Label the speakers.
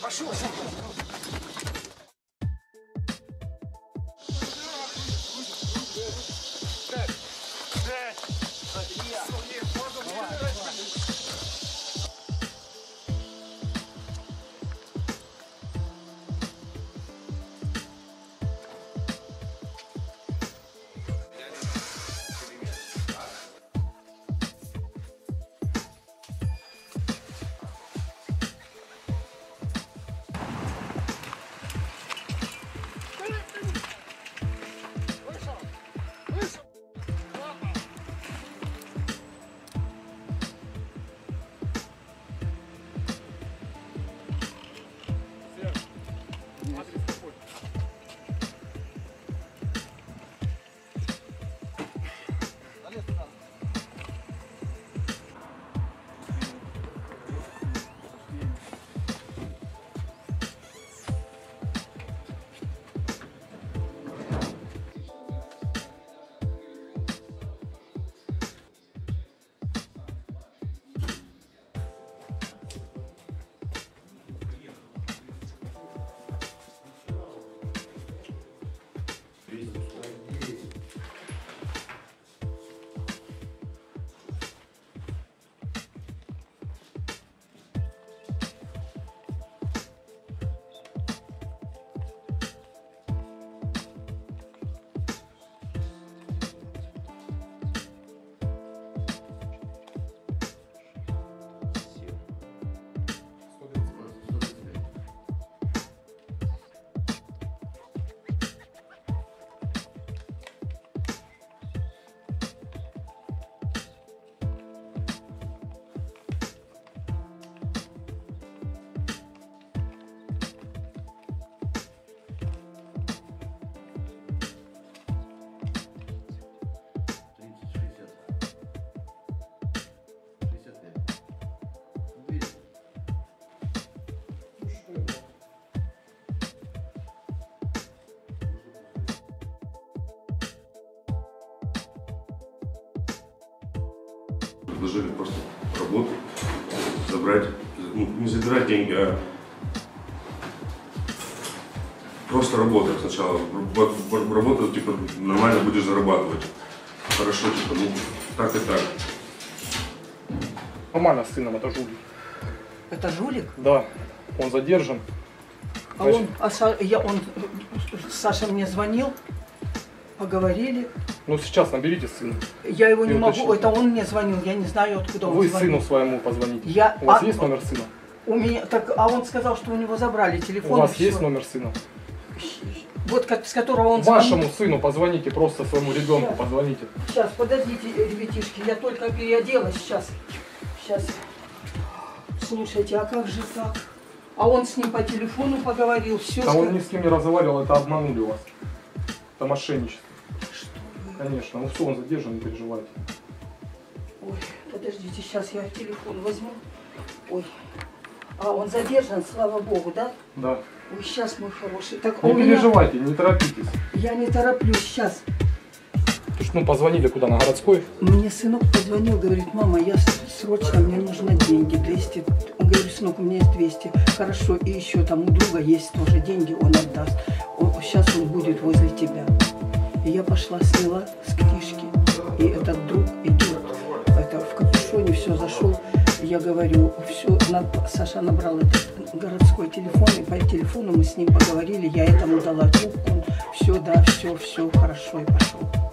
Speaker 1: Пошел,
Speaker 2: предложили просто работу, забрать, ну, не забирать деньги, а просто работать сначала. Вот, вот Работа, типа, нормально будешь зарабатывать. Хорошо, типа, ну, так и так.
Speaker 3: Нормально с сыном, это жулик.
Speaker 4: Это жулик?
Speaker 3: Да, он задержан.
Speaker 4: А он, а Са- я, он, Саша мне звонил, поговорили.
Speaker 3: Ну сейчас наберите сына.
Speaker 4: Я его не могу, это он мне звонил, я не знаю, откуда он
Speaker 3: Вы
Speaker 4: звонил.
Speaker 3: сыну своему позвоните.
Speaker 4: Я-
Speaker 3: У вас
Speaker 4: а-
Speaker 3: есть номер сына?
Speaker 4: У меня, так, а он сказал, что у него забрали
Speaker 3: У
Speaker 4: телефон.
Speaker 3: вас
Speaker 4: и всё.
Speaker 3: есть номер сына?
Speaker 4: Вот с которого он
Speaker 3: Вашему
Speaker 4: звонит.
Speaker 3: сыну позвоните, просто своему ребенку
Speaker 4: Щас.
Speaker 3: позвоните.
Speaker 4: Сейчас, подождите, ребятишки, я только переоделась, сейчас. Сейчас. Слушайте, а как же так? А он с ним по телефону поговорил, все.
Speaker 3: Да он ни с кем не разговаривал, это обманули вас. Это мошенничество. Конечно, ну все, он задержан, не переживайте.
Speaker 4: Ой, подождите, сейчас я телефон возьму. Ой. А он задержан, слава богу, да?
Speaker 3: Да.
Speaker 4: Ой, сейчас, мой хороший. Так,
Speaker 3: Не
Speaker 4: меня-
Speaker 3: переживайте, не торопитесь.
Speaker 4: Я не тороплюсь, сейчас.
Speaker 3: Потому что, ну, позвонили куда, на городской?
Speaker 4: Мне сынок позвонил, говорит, мама, я срочно, мне нужно деньги, 200. Он говорит, сынок, у меня есть 200. Хорошо, и еще там у друга есть тоже деньги, он отдаст. сейчас он будет возле тебя. Я пошла, сняла с книжки, и этот друг идет, это в капюшоне все зашел. Я говорю, все, Саша набрал этот городской телефон, и по телефону мы с ним поговорили, я этому дала трубку, все, да, все, все, хорошо, и пошел.